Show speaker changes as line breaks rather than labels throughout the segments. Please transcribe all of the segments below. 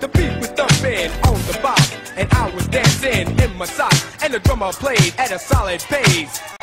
The beat was thumping on the box, and I was dancing in my socks, and the drummer played at a solid pace.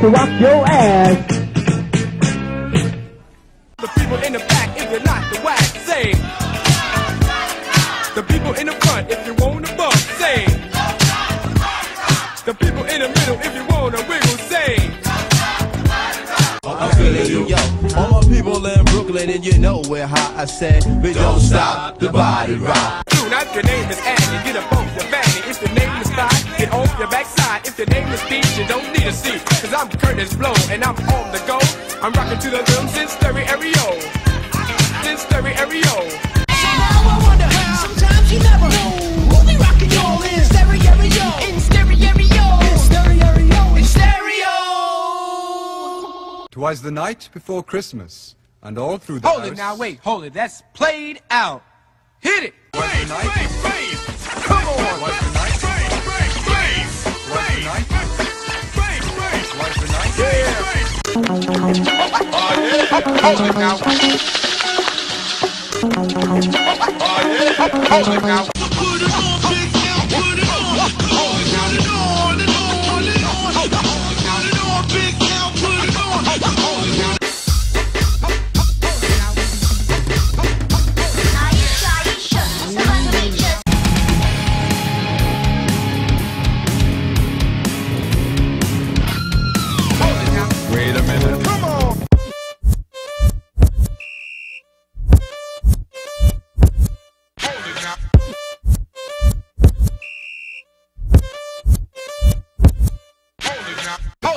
To rock your ass.
The people in the back, if you're not the whack, say. The people in the front, if you want to bump, say. The people in the middle, if you want to wiggle, say.
I'm feeling you, yo. All my people in Brooklyn, and you know we're hot. I said, we don't stop the body rock.
Soon as your name is Annie, get up off your fanny. If your name is Clyde, get off your backside. If your name is Steve, you don't need a seat. Cause I'm Kurtis Blow, and I'm on the go. I'm rocking to the rhythms in stereo. In stereo.
Now I wonder, sometimes you never know. Who be rocking y'all in stereo, in stereo, in stereo, in stereo.
Twas the night before Christmas, and all through the
Hold
house.
it now, wait, hold it. That's played out. Hit it.
Was the night.
Come on.
Was the night. Was the night. Was the night.
Hold oh, oh, oh, it now. Hold it now.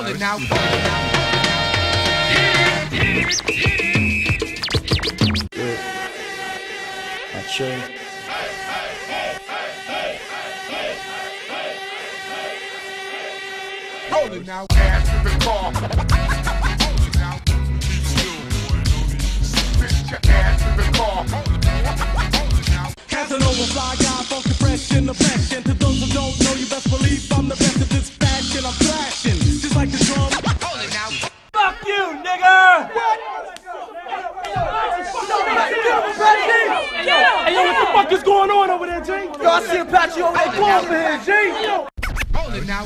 Now. Hold it now. Hold it now.
Not sure.
Hold it now. Answer the call. Hold it now. Answer the call. Hold it now.
Casanova, fly guy, funky fresh in the best. And to those who don't know, you best believe I'm the best of this fashion. I'm flashing, yo, what the fuck is going on over there, Jay? Yo, I see Apache over there. Go over here, Jay.
Hold it now.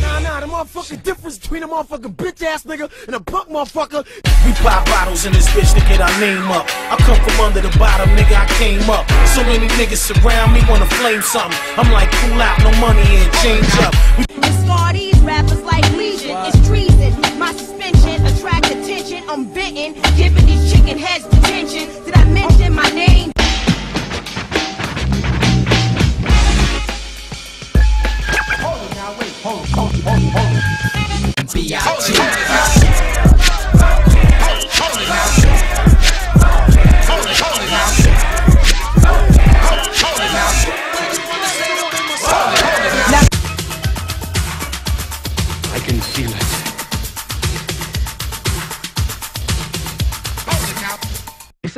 Nah, nah, the motherfucking difference between a motherfucking bitch ass nigga and a punk motherfucker.
We pop bottles in this bitch to get our name up. I come from under the bottom, nigga, I came up. So many niggas surround me, wanna flame something. I'm like, cool out, no money and change up. We
Smarties, rappers like Legion, Giving these chicken heads detention.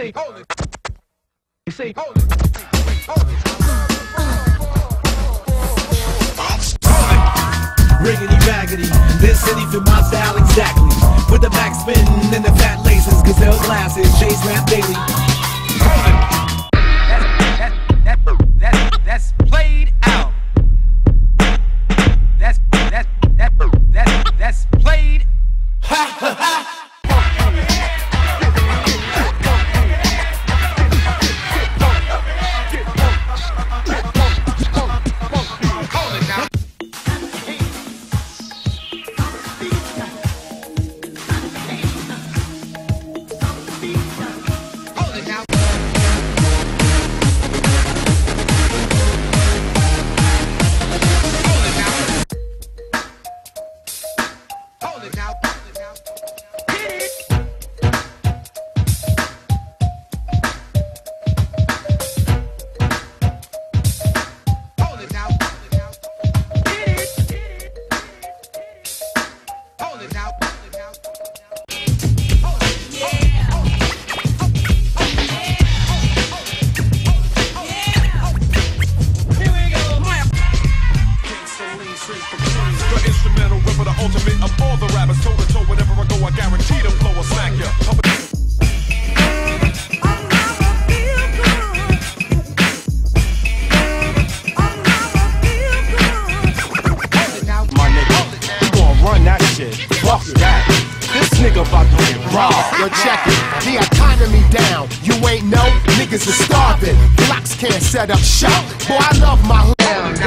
See,
Hold it.
you see,
Hold it. Hold it.
riggedy raggedy. This city fit my style exactly. With the backspin and the fat laces,
This is Jay's Rap Daily.
Ultimate of all the rappers. Toe to toe, whenever I go, I guarantee to blow a smack ya.
Run that shit. Fuck that. This nigga about to get robbed.
Yo, check it. The economy down. You ain't know niggas are starving. Blocks can't set up shop. Boy, I love my down.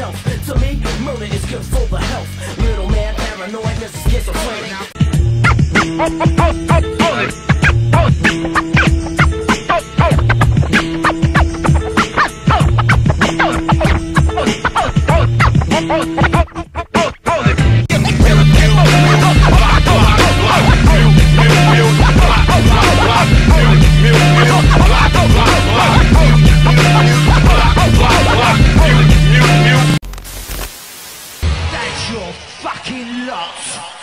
myself. To me, murder is good for the health. Little man, paranoid, just Mr. Schizophrenic. Oh, oh, oh, fucking lots.